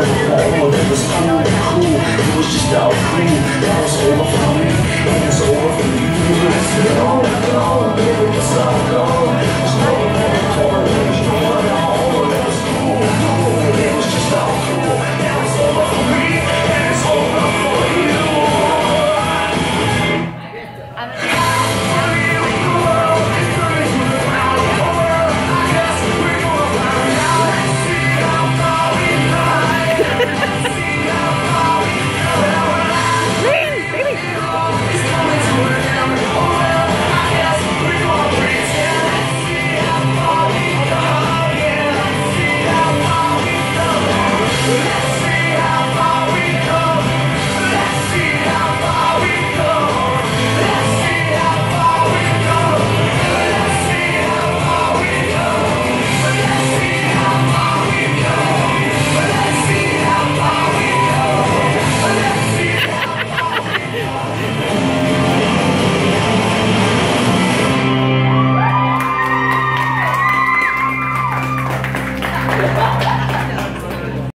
all of it was cool, cool. It was just our green. That was over for me, That was over for you. All of it, all of it was all gone.